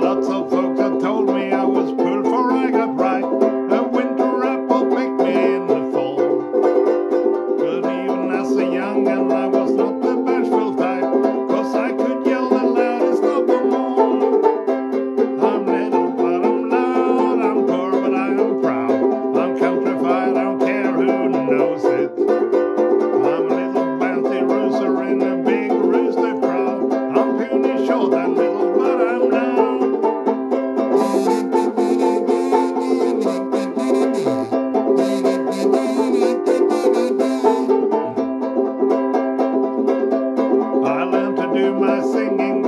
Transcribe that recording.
Lots of folks have told me I was for I got right. Winter apple picked me in the fall. But even as a young'un, I was not the bashful type, 'cause I could yell the loudest of them all. I'm little, but I'm loud. I'm poor, but I am proud. I'm I don't care who knows it. do my singing.